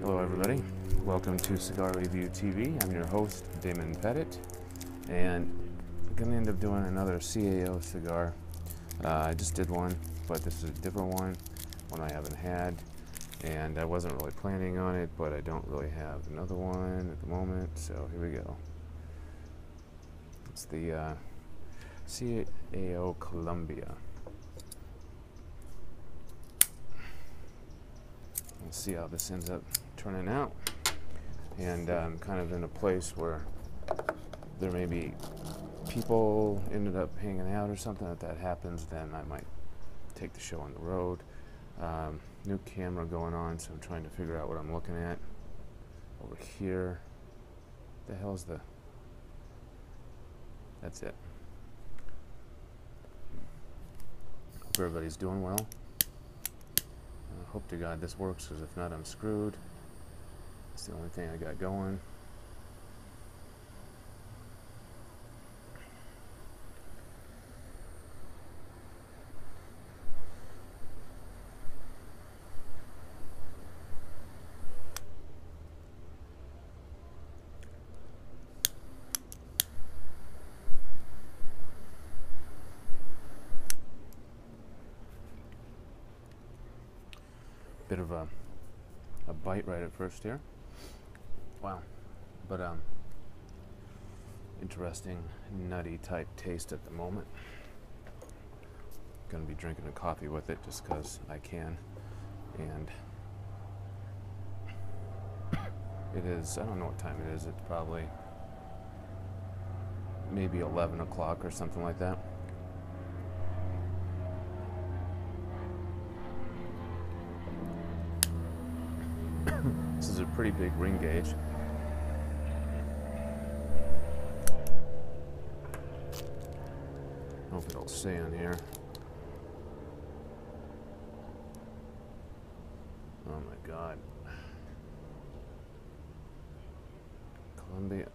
Hello, everybody. Welcome to Cigar Review TV. I'm your host, Damon Pettit, and I'm going to end up doing another CAO cigar. Uh, I just did one, but this is a different one, one I haven't had, and I wasn't really planning on it, but I don't really have another one at the moment, so here we go. It's the uh, CAO Colombia. We'll see how this ends up turning out. And um, kind of in a place where there may be people ended up hanging out or something. If that happens, then I might take the show on the road. Um, new camera going on, so I'm trying to figure out what I'm looking at. Over here, the hell's the? That's it. Hope everybody's doing well. I hope to God this works, because if not, I'm screwed. It's the only thing I got going. Bit of a, a bite right at first here. Wow. But um interesting nutty type taste at the moment. Gonna be drinking a coffee with it just because I can. And it is I don't know what time it is, it's probably maybe eleven o'clock or something like that. Pretty big ring gauge. Hope it'll stay on here. Oh my god. Colombia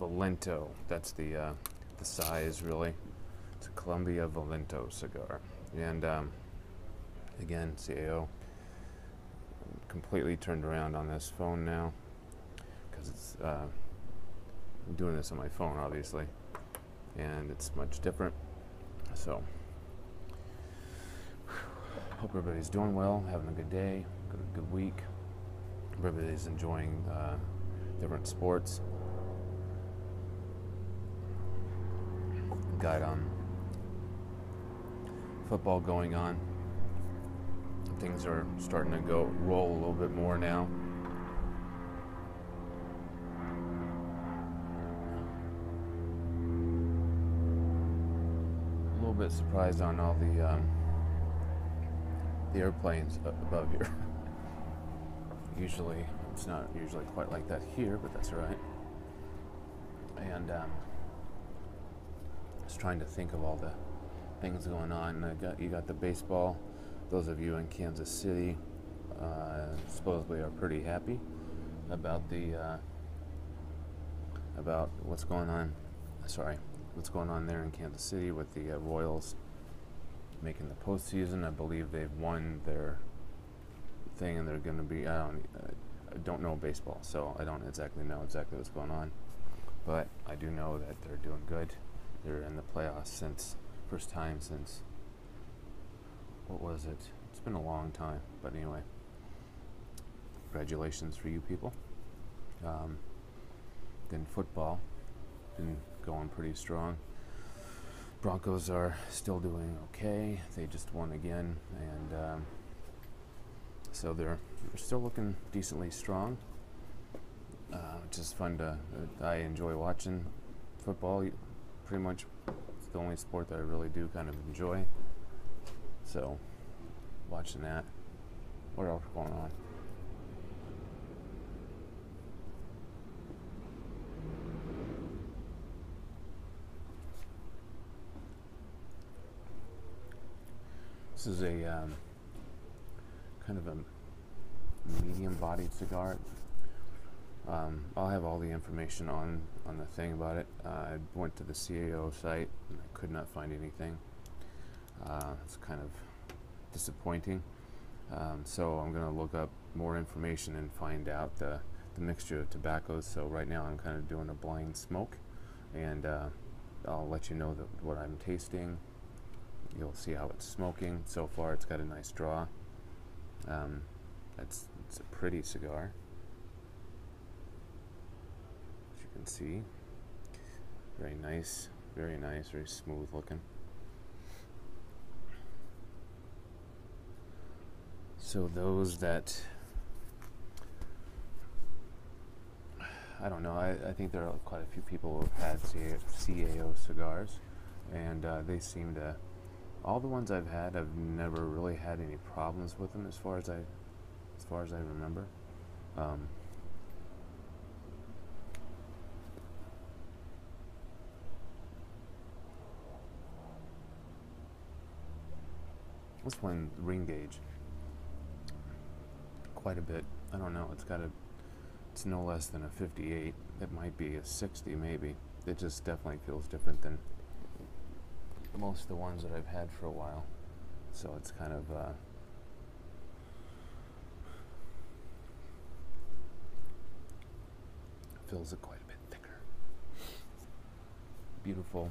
Vallenato. That's the uh, the size really. It's a Colombia Vallenato cigar. And um, again, CAO completely turned around on this phone now because it's uh, I'm doing this on my phone obviously and it's much different. So hope everybody's doing well having a good day good, good week. Everybody's enjoying uh, different sports. Got um, football going on things are starting to go roll a little bit more now. A little bit surprised on all the um, the airplanes above here. usually, it's not usually quite like that here, but that's all right. And um, just trying to think of all the things going on. I got you got the baseball those of you in Kansas City uh, supposedly are pretty happy about the uh, about what's going on. Sorry, what's going on there in Kansas City with the uh, Royals making the postseason. I believe they've won their thing, and they're going to be. I don't. I don't know baseball, so I don't exactly know exactly what's going on. But I do know that they're doing good. They're in the playoffs since first time since what was it? It's been a long time, but anyway, congratulations for you people. Um, then football, been going pretty strong. Broncos are still doing okay. They just won again, and um, so they're they're still looking decently strong. Uh, fun to. Uh, I enjoy watching football. Pretty much, it's the only sport that I really do kind of enjoy. So, watching that. What else going on? This is a um, kind of a medium-bodied cigar. Um, I'll have all the information on on the thing about it. Uh, I went to the CAO site and I could not find anything. Uh, it's kind of disappointing. Um, so I'm going to look up more information and find out the, the mixture of tobaccos. So right now I'm kind of doing a blind smoke, and uh, I'll let you know what I'm tasting. You'll see how it's smoking. So far, it's got a nice draw. Um, it's, it's a pretty cigar, as you can see. Very nice, very nice, very smooth looking. So those that I don't know. I, I think there are quite a few people who have had CAO cigars, and uh, they seem to. All the ones I've had, I've never really had any problems with them, as far as I, as far as I remember. Um, this one ring gauge quite a bit. I don't know. It's got a. It's no less than a 58. It might be a 60, maybe. It just definitely feels different than most of the ones that I've had for a while. So it's kind of. Uh, feels it quite a bit thicker. Beautiful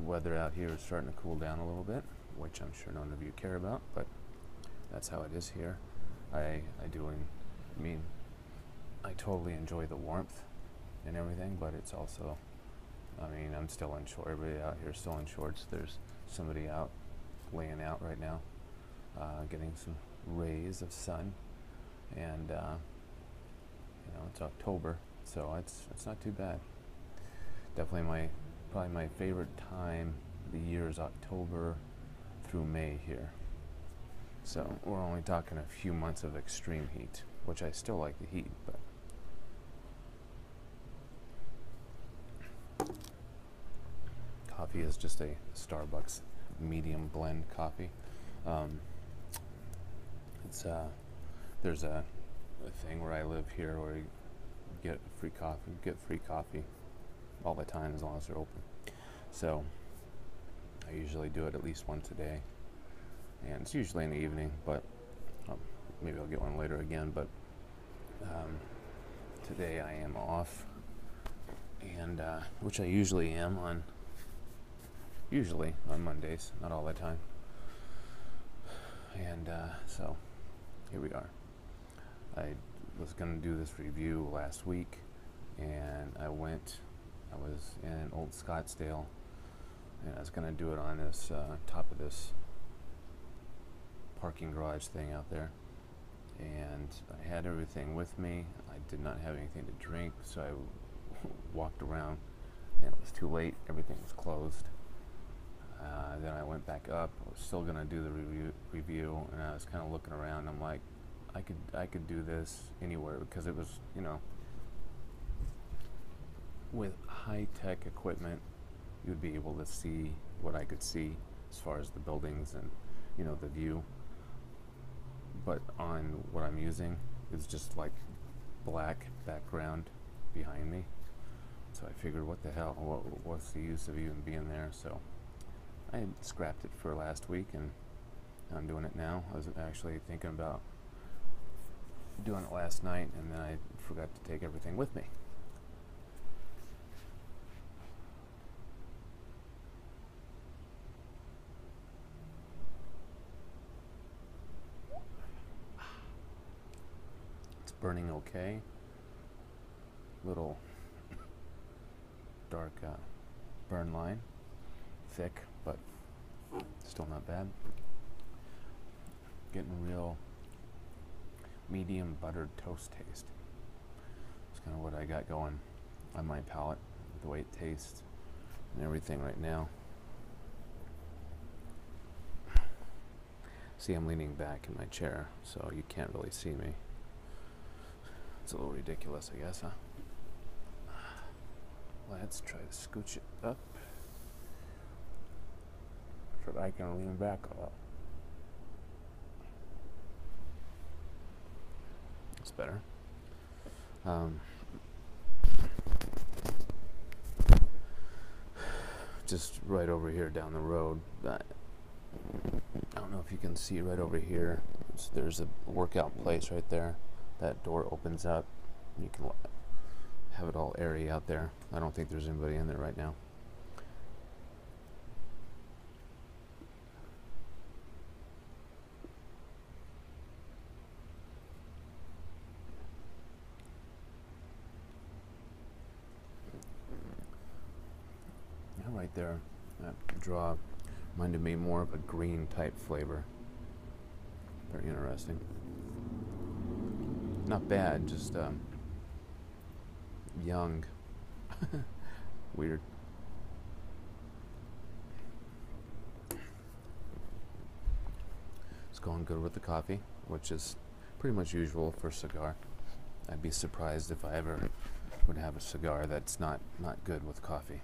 weather out here is starting to cool down a little bit, which I'm sure none of you care about, but that's how it is here. I I do I mean I totally enjoy the warmth and everything, but it's also I mean I'm still in shorts. Everybody out here still in shorts. There's somebody out laying out right now, uh, getting some rays of sun, and uh, you know it's October, so it's it's not too bad. Definitely my probably my favorite time of the year is October through May here. So we're only talking a few months of extreme heat, which I still like the heat, but. Coffee is just a Starbucks medium blend coffee. Um, it's uh, there's a, a thing where I live here where you get free coffee, get free coffee all the time as long as they're open. So I usually do it at least once a day and it's usually in the evening, but um, maybe I'll get one later again. But um, today I am off, and uh, which I usually am on. Usually on Mondays, not all the time. And uh, so here we are. I was going to do this review last week, and I went. I was in Old Scottsdale, and I was going to do it on this uh, top of this parking garage thing out there. And I had everything with me. I did not have anything to drink, so I walked around and it was too late. Everything was closed. Uh, then I went back up. I was still going to do the review, review, and I was kind of looking around. I'm like, I could I could do this anywhere because it was you know with high tech equipment, you'd be able to see what I could see as far as the buildings and you know the view but on what I'm using is just like black background behind me. So I figured, what the hell? What, what's the use of even being there? So I scrapped it for last week, and I'm doing it now. I was actually thinking about doing it last night, and then I forgot to take everything with me. burning okay. Little dark uh, burn line, thick, but still not bad. Getting real medium buttered toast taste. It's kind of what I got going on my palate, the way it tastes and everything right now. See, I'm leaning back in my chair, so you can't really see me. It's a little ridiculous, I guess, huh? Let's try to scooch it up so that I can lean back a lot. That's better. Um, just right over here down the road. I, don't know if you can see right over here. There's a workout place right there. That door opens up. You can have it all airy out there. I don't think there's anybody in there right now. Yeah, right there. That draw reminded me more of a green type flavor. Very interesting. Not bad, just um, young. Weird. It's going good with the coffee, which is pretty much usual for cigar. I'd be surprised if I ever would have a cigar that's not, not good with coffee.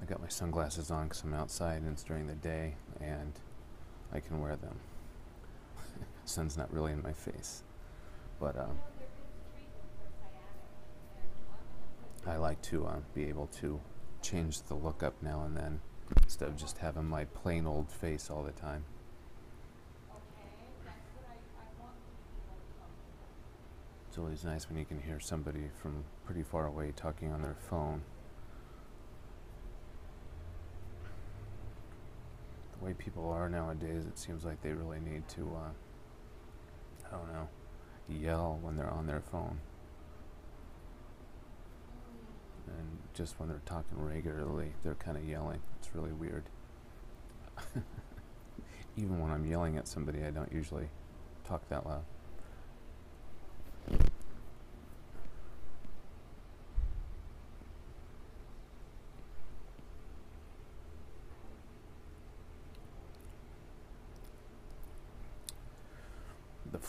I got my sunglasses on because I'm outside and it's during the day and I can wear them. Sun's not really in my face. But uh, I like to uh, be able to change the look up now and then instead of just having my plain old face all the time. It's always nice when you can hear somebody from pretty far away talking on their phone. The way people are nowadays, it seems like they really need to, uh, I don't know, yell when they're on their phone. And just when they're talking regularly, they're kind of yelling. It's really weird. Even when I'm yelling at somebody, I don't usually talk that loud.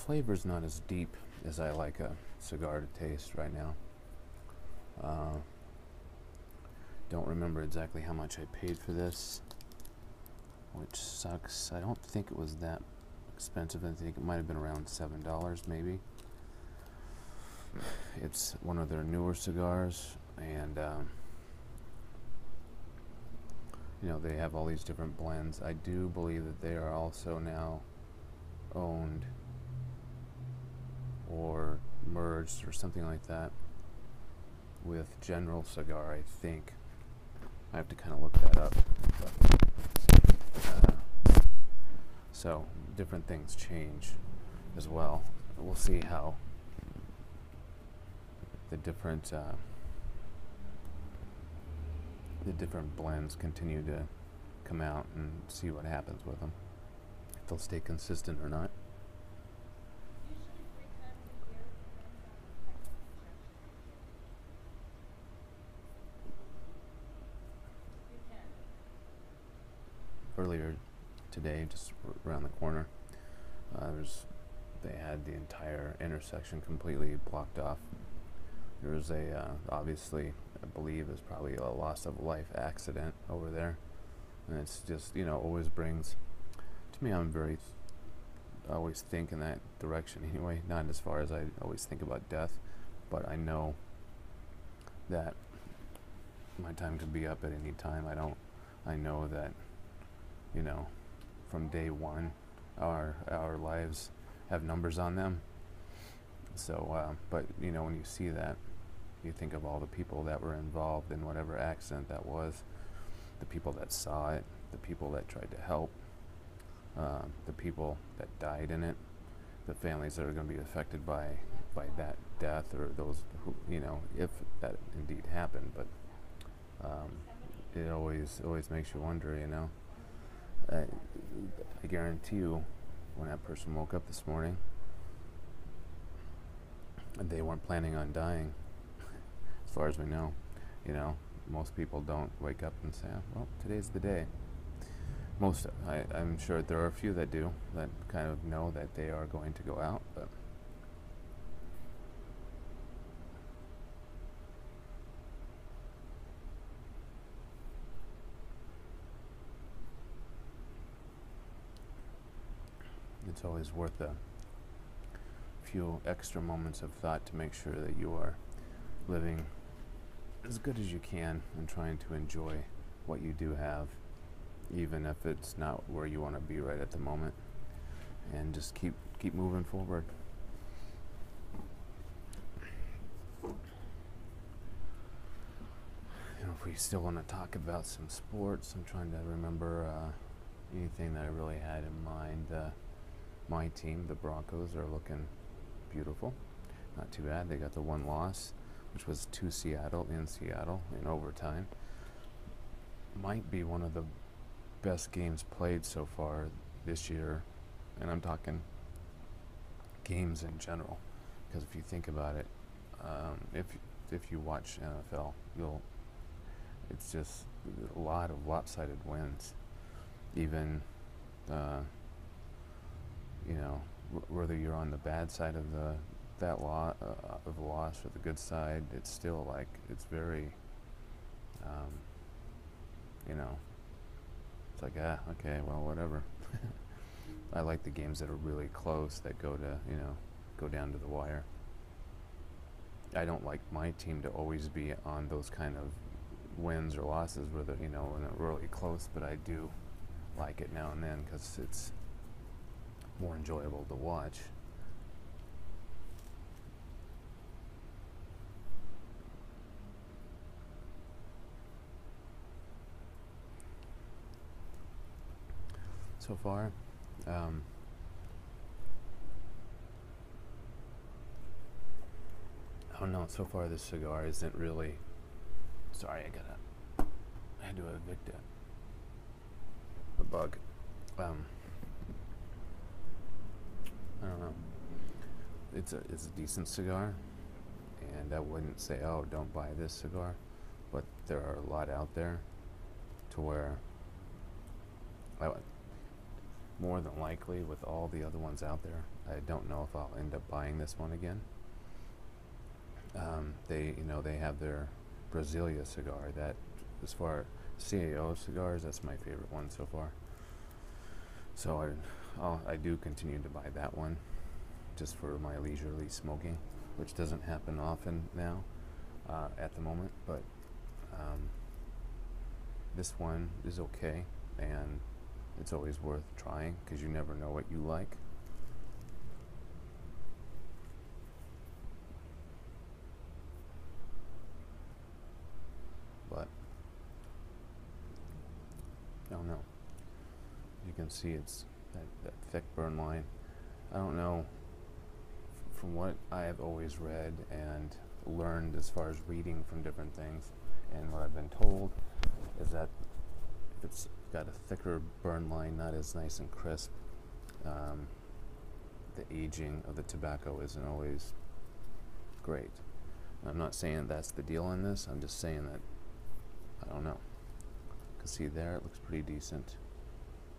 Flavor's not as deep as I like a cigar to taste right now. Uh, don't remember exactly how much I paid for this, which sucks. I don't think it was that expensive. I think it might have been around seven dollars, maybe. It's one of their newer cigars, and um, you know they have all these different blends. I do believe that they are also now owned or merged or something like that with General Cigar, I think. I have to kind of look that up. But, uh, so, different things change as well. We'll see how the different uh, the different blends continue to come out and see what happens with them. If they'll stay consistent or not. Earlier today, just around the corner. Uh, there's, they had the entire intersection completely blocked off. There was a, uh, obviously, I believe, is probably a loss of life accident over there, and it's just, you know, always brings. To me, I'm very, I always think in that direction anyway. Not as far as I always think about death, but I know that my time could be up at any time. I don't. I know that you know, from day one, our our lives have numbers on them. So, uh, but you know, when you see that, you think of all the people that were involved in whatever accident that was, the people that saw it, the people that tried to help, uh, the people that died in it, the families that are going to be affected by by that death or those who you know if that indeed happened. But um, it always always makes you wonder, you know. I, I guarantee you, when that person woke up this morning, they weren't planning on dying, as far as we know. You know, most people don't wake up and say, "Well, today's the day." Most, I, I'm sure there are a few that do that kind of know that they are going to go out, but. It's always worth a few extra moments of thought to make sure that you are living as good as you can and trying to enjoy what you do have, even if it's not where you want to be right at the moment, and just keep keep moving forward. You know, if we still want to talk about some sports, I'm trying to remember uh, anything that I really had in mind. Uh, my team, the Broncos, are looking beautiful. Not too bad. They got the one loss, which was to Seattle in Seattle in overtime. Might be one of the best games played so far this year, and I'm talking games in general. Because if you think about it, um, if if you watch NFL, you'll it's just a lot of lopsided wins. Even uh, you know whether you're on the bad side of the that law uh, of the loss or the good side, it's still like it's very, um, you know, it's like ah okay well whatever. I like the games that are really close that go to you know go down to the wire. I don't like my team to always be on those kind of wins or losses where the you know when they're really close, but I do like it now and then because it's more enjoyable to watch. So far, um, oh no, so far this cigar isn't really. Sorry, I gotta. I had to evict it. A bug. Um, I don't know. It's a it's a decent cigar, and I wouldn't say oh don't buy this cigar, but there are a lot out there, to where. I would, more than likely with all the other ones out there, I don't know if I'll end up buying this one again. Um, they you know they have their Brazilia cigar that as far CAO cigars that's my favorite one so far. So I I do continue to buy that one just for my leisurely smoking, which doesn't happen often now uh, at the moment, but um, this one is okay and it's always worth trying because you never know what you like. But I don't know. You can see it's that, that thick burn line. I don't know. From what I have always read and learned as far as reading from different things, and what I've been told is that if it's got a thicker burn line, not as nice and crisp, um, the aging of the tobacco isn't always great. I'm not saying that's the deal in this. I'm just saying that I don't know. Cause see there, it looks pretty decent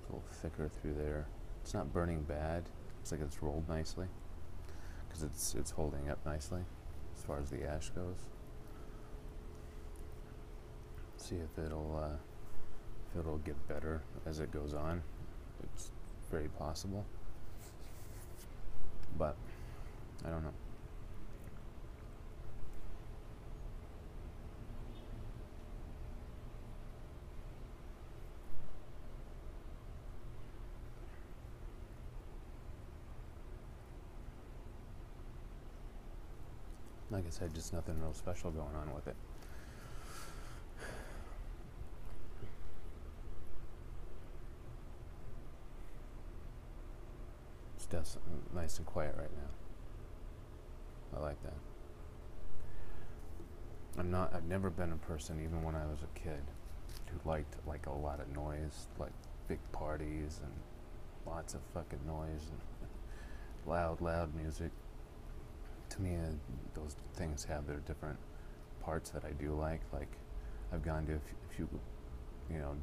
a little thicker through there. It's not burning bad. Looks like it's rolled nicely because it's it's holding up nicely as far as the ash goes. See if it'll uh, if it'll get better as it goes on. It's very possible, but I don't know. Like I said, just nothing real special going on with it. It's just nice and quiet right now. I like that. I'm not. I've never been a person, even when I was a kid, who liked like a lot of noise, like big parties and lots of fucking noise and loud, loud music to me, uh, those things have their different parts that I do like. Like, I've gone to a few, you know,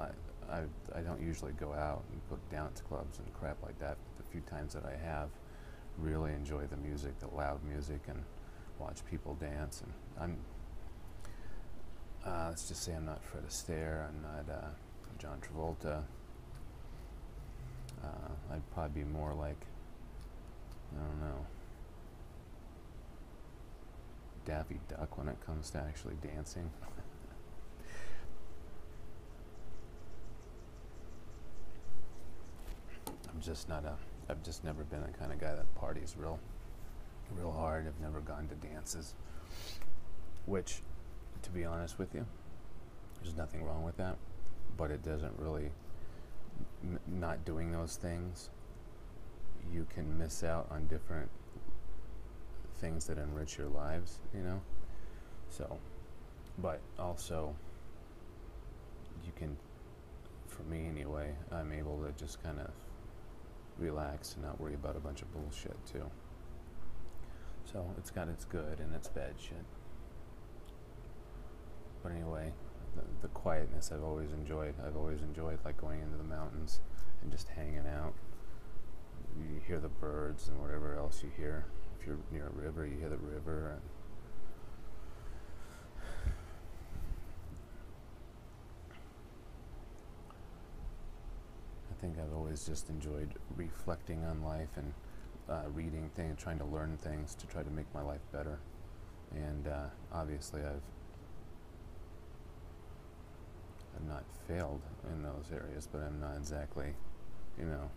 I, I, I don't usually go out and go dance clubs and crap like that. But the few times that I have, really enjoy the music, the loud music, and watch people dance. And I'm, uh, let's just say I'm not Fred Astaire, I'm not uh, John Travolta. Uh, I'd probably be more like, I don't know, Daffy Duck when it comes to actually dancing. I'm just not a, I've just never been the kind of guy that parties real, real hard. I've never gone to dances, which, to be honest with you, there's nothing wrong with that, but it doesn't really, not doing those things, you can miss out on different things that enrich your lives. You know, so, but also you can for me anyway, I'm able to just kind of relax and not worry about a bunch of bullshit too. So it's got its good and its bad shit. But anyway, the, the quietness I've always enjoyed. I've always enjoyed like going into the mountains and just hanging out. You hear the birds and whatever else you hear. You're near a river, you hear the river and I think I've always just enjoyed reflecting on life and uh, reading things, trying to learn things to try to make my life better. And uh, obviously, I've I've not failed in those areas, but I'm not exactly, you know,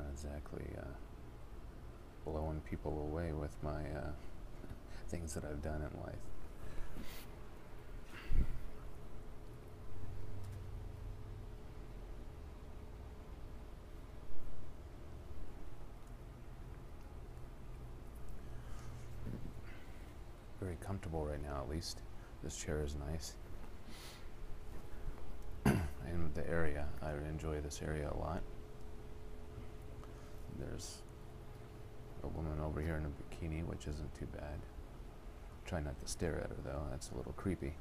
not exactly uh, blowing people away with my uh, things that I've done in life. very comfortable right now, at least. This chair is nice. and the area, I enjoy this area a lot. There's a woman over here in a bikini, which isn't too bad. Try not to stare at her though, that's a little creepy.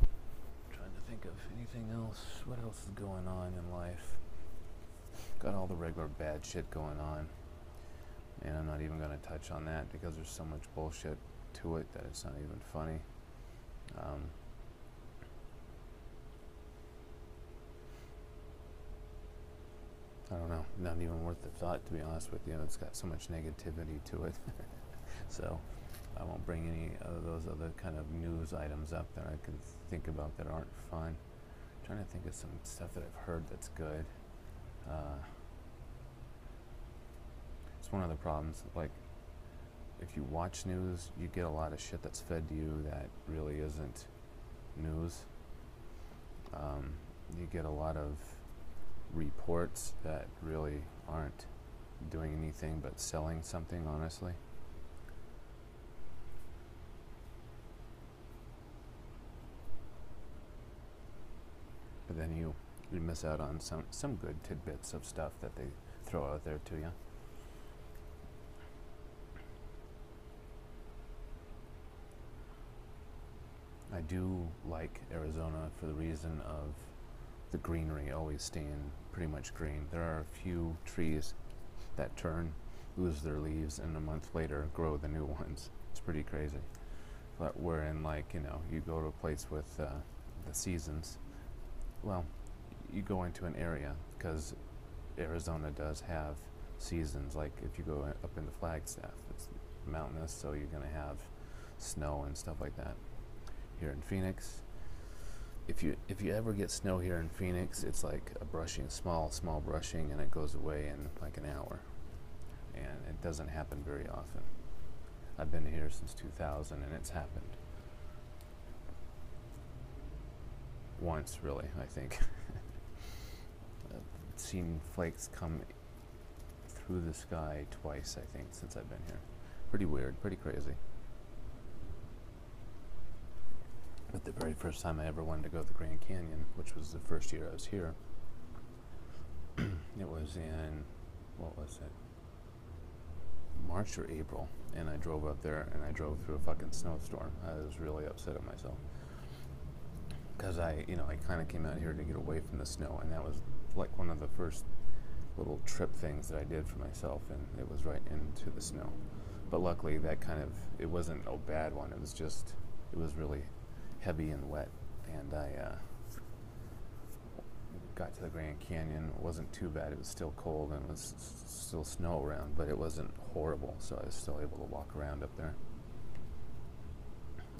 I'm Trying to think of anything else. What else is going on in life? Got all the regular bad shit going on. And I'm not even going to touch on that because there's so much bullshit to it that it's not even funny. Um, I don't know, not even worth the thought to be honest with you. It's got so much negativity to it. so I won't bring any of those other kind of news items up that I can think about that aren't fun. I'm trying to think of some stuff that I've heard that's good. Uh, it's one of the problems, like if you watch news, you get a lot of shit that's fed to you that really isn't news. Um, you get a lot of reports that really aren't doing anything but selling something, honestly. But then you, you miss out on some, some good tidbits of stuff that they throw out there to you. I do like Arizona for the reason of the greenery always staying pretty much green. There are a few trees that turn, lose their leaves, and a month later grow the new ones. It's pretty crazy. But we're in like, you know, you go to a place with uh, the seasons. Well, you go into an area because Arizona does have seasons. Like if you go up in the Flagstaff, it's mountainous, so you're going to have snow and stuff like that here in Phoenix. If you if you ever get snow here in Phoenix, it's like a brushing, small small brushing, and it goes away in like an hour, and it doesn't happen very often. I've been here since 2000, and it's happened once, really. I think. I've seen flakes come through the sky twice, I think, since I've been here. Pretty weird, pretty crazy. But the very first time I ever wanted to go to the Grand Canyon, which was the first year I was here, it was in, what was it? March or April, and I drove up there and I drove through a fucking snowstorm. I was really upset at myself. Because I, you know, I kind of came out here to get away from the snow, and that was like one of the first little trip things that I did for myself, and it was right into the snow. But luckily, that kind of, it wasn't a bad one. It was just, it was really heavy and wet, and I uh, got to the Grand Canyon. It wasn't too bad. It was still cold and it was still snow around, but it wasn't horrible. So I was still able to walk around up there.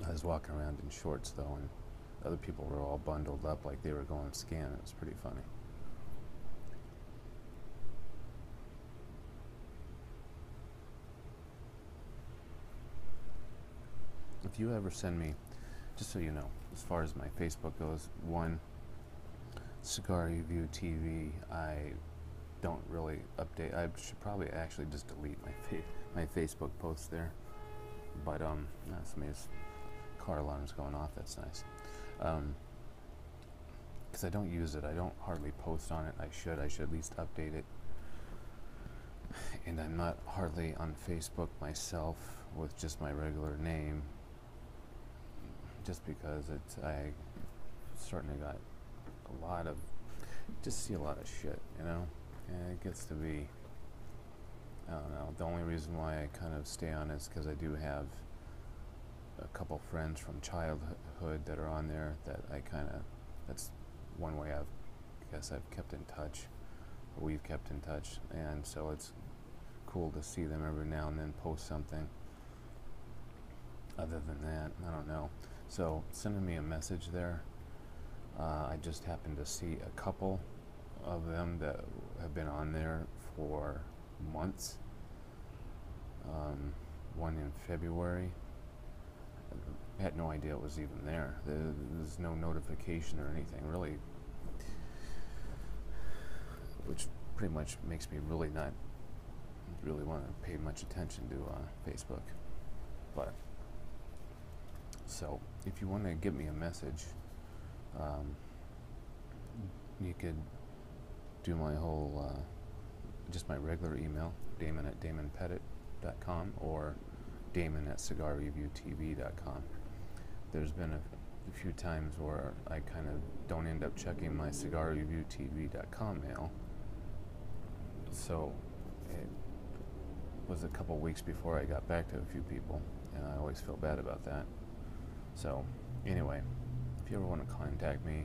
I was walking around in shorts though, and other people were all bundled up like they were going scan. It was pretty funny. If you ever send me, just so you know, as far as my Facebook goes, one cigar review TV, I don't really update. I should probably actually just delete my fa- my Facebook posts there. But um, no, somebody's car alarm's going off. That's nice. Um 'cause because I don't use it. I don't hardly post on it. I should. I should at least update it. And I'm not hardly on Facebook myself with just my regular name. Just because it's I certainly got a lot of just see a lot of shit, you know? And it gets to be I don't know. The only reason why I kind of stay on is because I do have a couple friends from childhood that are on there that I kind of that's one way I've guess I've kept in touch. Or we've kept in touch, and so it's cool to see them every now and then post something. Other than that, I don't know. So sending me a message there. Uh, I just happened to see a couple of them that have been on there for months. Um, one in February. I had no idea it was even there. There- There's no notification or anything, really. Which pretty much makes me really not really want to pay much attention to uh, Facebook. But so if you want to give me a message, um, you could do my whole uh, just my regular email, Damon at DamonPettit.com or Damon at CigarReviewTV.com. There's been a, a few times where I kind of don't end up checking my CigarReviewTV.com mail. So it was a couple weeks before I got back to a few people, and I always feel bad about that. So, anyway, if you ever want to contact me,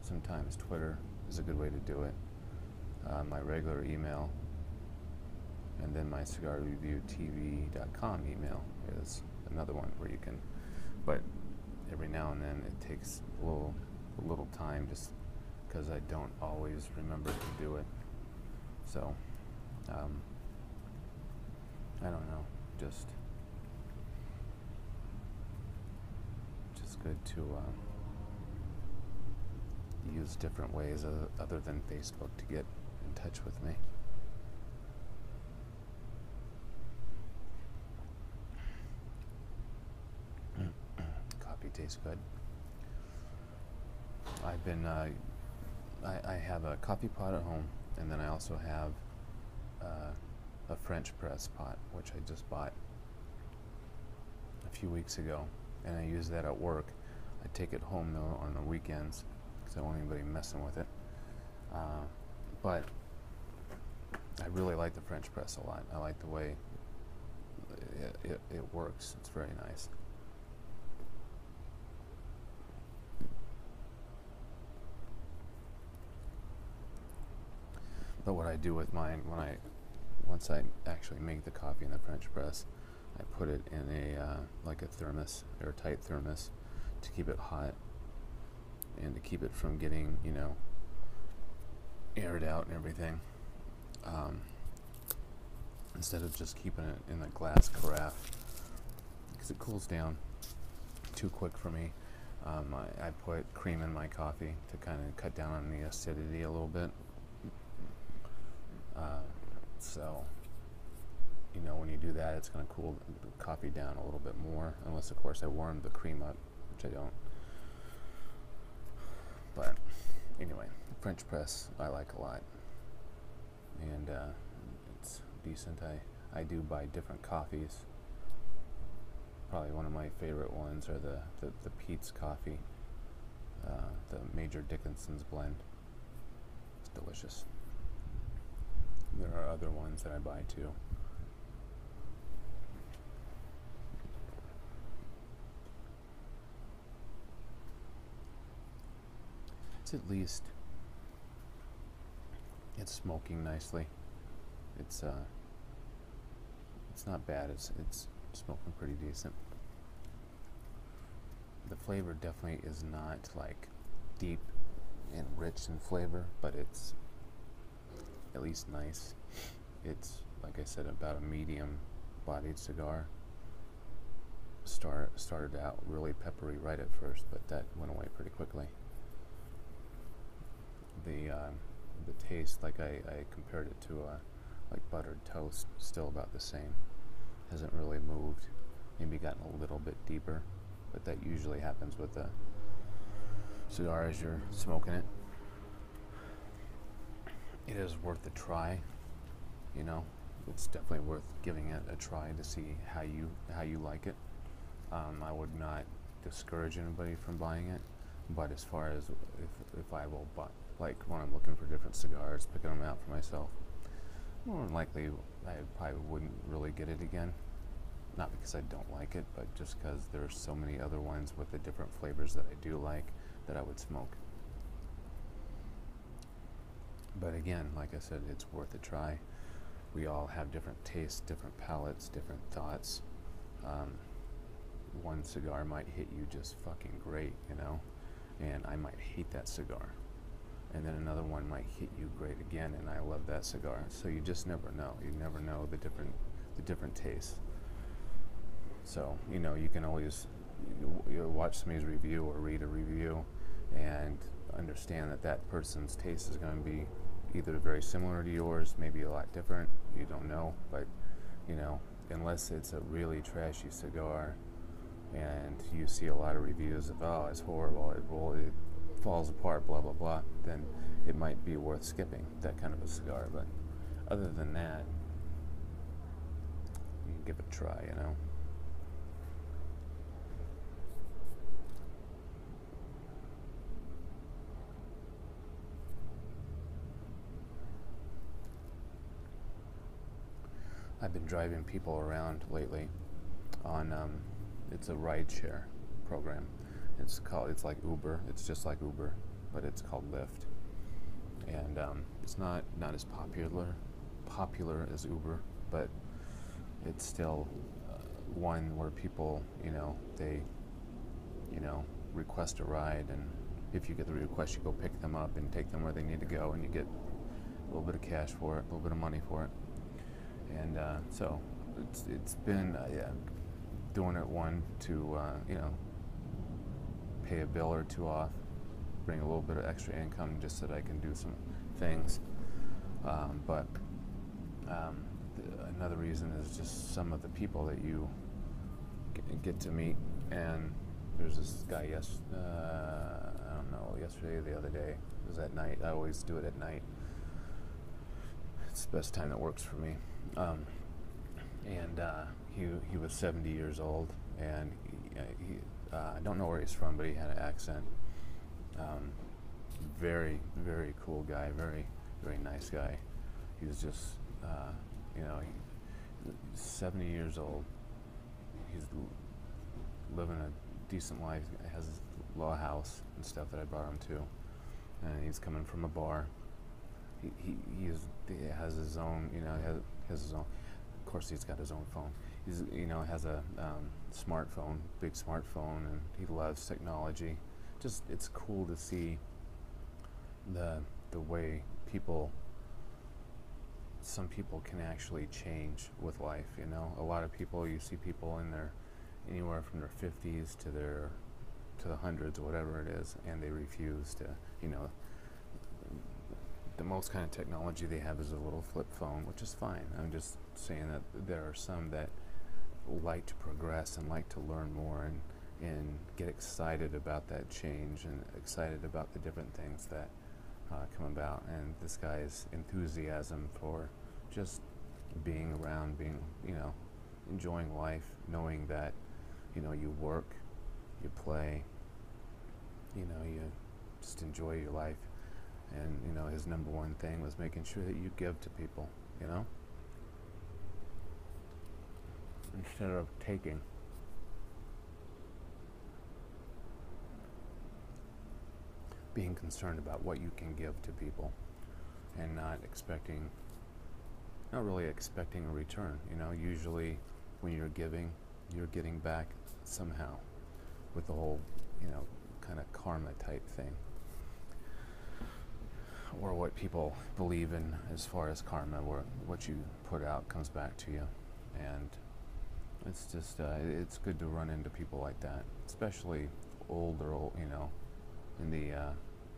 sometimes Twitter is a good way to do it. Uh, my regular email, and then my cigarreviewtv.com email is another one where you can. But every now and then it takes a little, a little time just because I don't always remember to do it. So, um, I don't know, just just good to uh, use different ways other than Facebook to get in touch with me. Coffee tastes good. I've been, uh, I, I have a coffee pot at home, and then I also have uh, a French press pot, which I just bought a few weeks ago, and I use that at work. I take it home though on the weekends because I don't want anybody messing with it. Uh, but I really like the French press a lot. I like the way it, it, it works. It's very nice. But what I do with mine when I once I actually make the coffee in the French press, I put it in a uh, like a thermos, airtight thermos, to keep it hot and to keep it from getting you know aired out and everything. Um, instead of just keeping it in a glass carafe, because it cools down too quick for me. Um, I, I put cream in my coffee to kind of cut down on the acidity a little bit. Uh, so, you know, when you do that, it's going to cool the coffee down a little bit more, unless, of course, I warm the cream up, which I don't. But anyway, French press I like a lot, and uh, it's decent. I I do buy different coffees. Probably one of my favorite ones are the the, the Peet's coffee, uh, the Major Dickason's blend. It's delicious. There are other ones that I buy too. At least it's smoking nicely. It's uh it's not bad. It's it's smoking pretty decent. the flavor definitely is not like deep and rich in flavor, but it's at least nice. It's like I said, about a medium-bodied cigar. Start started out really peppery right at first, but that went away pretty quickly. The uh, the taste, like I, I compared it to a like buttered toast, still about the same. Hasn't really moved. Maybe gotten a little bit deeper, but that usually happens with a cigar as you're smoking it. It is worth a try, you know. It's definitely worth giving it a try to see how you how you like it. Um, I would not discourage anybody from buying it, but as far as if, if I will buy, like when I'm looking for different cigars, picking them out for myself, more than likely I probably wouldn't really get it again. Not because I don't like it, but just because there's so many other ones with the different flavors that I do like that I would smoke. But again, like I said, it's worth a try. We all have different tastes, different palates, different thoughts. Um, one cigar might hit you just fucking great, you know, and I might hate that cigar. And then another one might hit you great again, and I love that cigar. So you just never know. You never know the different, the different tastes. So you know you can always you, watch somebody's review or read a review, and understand that that person's taste is going to be either very similar to yours, maybe a lot different. You don't know, but you know unless it's a really trashy cigar and you see a lot of reviews of oh it's horrible it, well, it falls apart blah blah blah then it might be worth skipping that kind of a cigar but other than that you can give it a try you know I've been driving people around lately on um, it's a rideshare program. It's called it's like Uber. It's just like Uber, but it's called Lyft, and um, it's not not as popular popular as Uber, but it's still uh, one where people you know they you know request a ride, and if you get the request, you go pick them up and take them where they need to go, and you get a little bit of cash for it, a little bit of money for it, and uh, so it's it's been uh, yeah, doing it one to uh, you know pay a bill or two off, bring a little bit of extra income just so that I can do some things. Um, but um, another reason is just some of the people that you get, get to meet. And there's this guy yes, uh, I don't know, yesterday, or the other day. It was at night. I always do it at night. It's the best time that works for me. Um, and uh, he he was 70 years old, and he, uh, he uh, I don't know where he's from, but he had an accent. Um, very very cool guy, very very nice guy. He's just uh, you know he, 70 years old. He's living a decent life. Has a law house and stuff that I brought him to, and he's coming from a bar. He he, he, is, he has his own you know has, has his own. Of course, he's got his own phone he's you know has a um, smartphone, big smartphone, and he loves technology. Just it's cool to see the the way people some people can actually change with life you know? A lot of people you see people in their anywhere from their 50s to their to the hundreds or whatever it is and they refuse to you know. The most kind of technology they have is a little flip phone which is fine. I'm just saying that there are some that like to progress and like to learn more and, and get excited about that change and excited about the different things that uh, come about. And this guy's enthusiasm for just being around, being, you know, enjoying life, knowing that, you know, you work, you play, you know, you just enjoy your life. And, you know, his number one thing was making sure that you give to people, you know? Instead of taking. Being concerned about what you can give to people and not expecting, not really expecting a return. You know, usually when you're giving, you're getting back somehow with the whole you know, kind of karma type thing. Or what people believe in as far as karma, where what you put out comes back to you. And it's just, uh, it's good to run into people like that, especially older, old, you know, in the uh,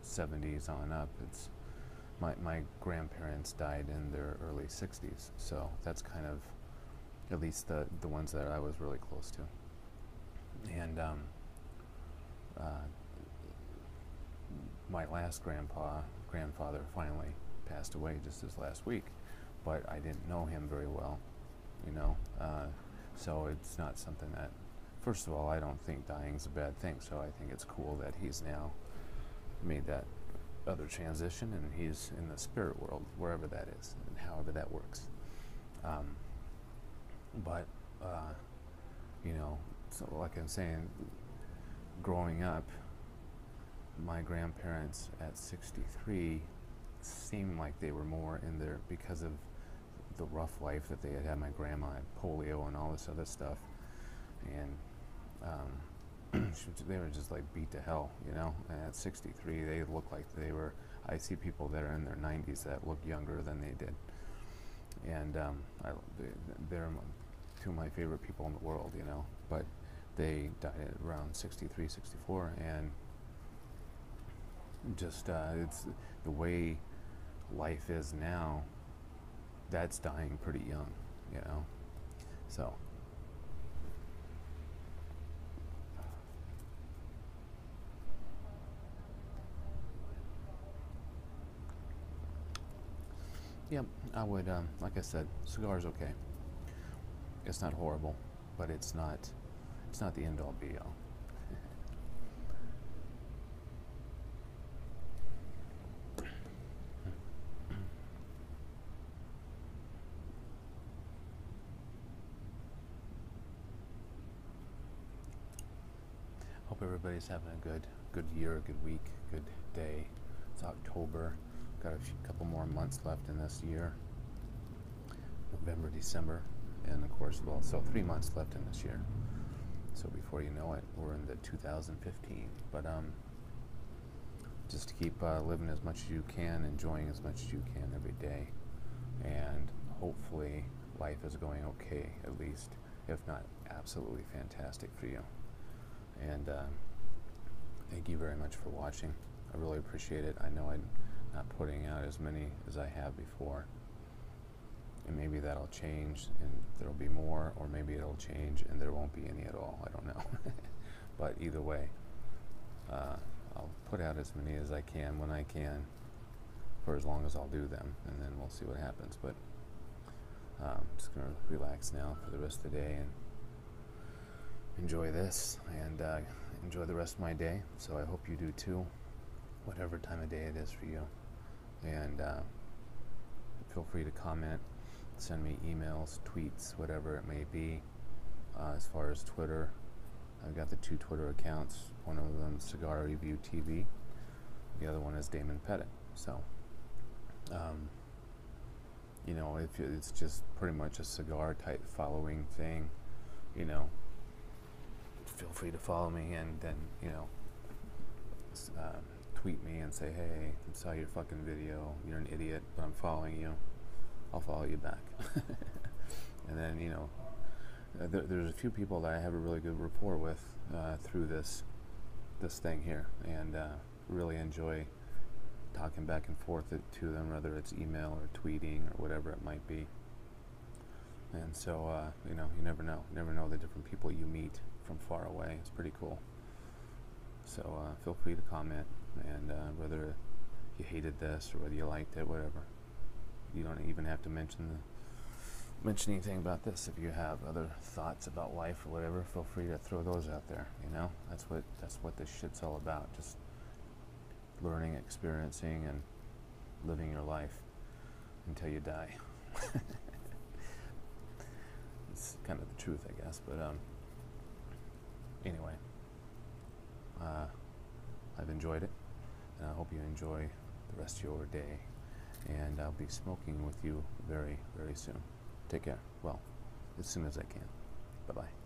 70s on up. It's my, my grandparents died in their early 60s, so that's kind of at least the, the ones that I was really close to. And um, uh, my last grandpa, grandfather finally passed away just this last week, but I didn't know him very well, you know. Uh, so it's not something that, first of all, I don't think dying's a bad thing. So I think it's cool that he's now made that other transition and he's in the spirit world, wherever that is, and however that works. Um, but, uh, you know, so like I'm saying, growing up, my grandparents at 63 seemed like they were more in there because of the rough life that they had had. My grandma had polio and all this other stuff, and um, they were just like beat to hell, you know. And at 63, they look like they were. I see people that are in their 90s that look younger than they did, and um, I, they're two of my favorite people in the world, you know. But they died at around 63, 64, and just uh, it's the way life is now. That's dying pretty young, you know. So. Yep, I would. Um, like I said, cigars okay. It's not horrible, but it's not. It's not the end all be all. Hope everybody's having a good, good year, a good week, good day. It's October. Got a few, couple more months left in this year. November, December, and of course, well, so three months left in this year. So before you know it, we're in the 2015. But um, just to keep uh, living as much as you can, enjoying as much as you can every day, and hopefully life is going okay at least, if not absolutely fantastic for you. And uh, thank you very much for watching. I really appreciate it. I know I'm not putting out as many as I have before. And maybe that'll change and there'll be more, or maybe it'll change and there won't be any at all. I don't know. but either way, uh, I'll put out as many as I can when I can for as long as I'll do them, and then we'll see what happens. But uh, I'm just going to relax now for the rest of the day and enjoy this and uh, enjoy the rest of my day. So I hope you do too, whatever time of day it is for you. And uh, feel free to comment, send me emails, tweets, whatever it may be. Uh, as far as Twitter, I've got the two Twitter accounts. One of them, Cigar Review TV. The other one is Damon Pettit. So, um, you know, if it's just pretty much a cigar type following thing, you know, feel free to follow me and then, you know, uh, tweet me and say, hey, I saw your fucking video. You're an idiot, but I'm following you. I'll follow you back. and then, you know, uh, there, there's a few people that I have a really good rapport with uh, through this this thing here, and uh, really enjoy talking back and forth to them, whether it's email or tweeting or whatever it might be. And so, uh, you know, you never know. You never know the different people you meet from far away. It's pretty cool. So uh, feel free to comment, and uh, whether you hated this or whether you liked it, whatever. You don't even have to mention the mention anything about this. If you have other thoughts about life or whatever, feel free to throw those out there. You know, that's what that's what this shit's all about. Just learning, experiencing, and living your life until you die. it's kind of the truth, I guess. But um, anyway, uh, I've enjoyed it, and I hope you enjoy the rest of your day. And I'll be smoking with you very, very soon. Take care. Well, as soon as I can. Bye bye.